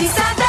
Quizás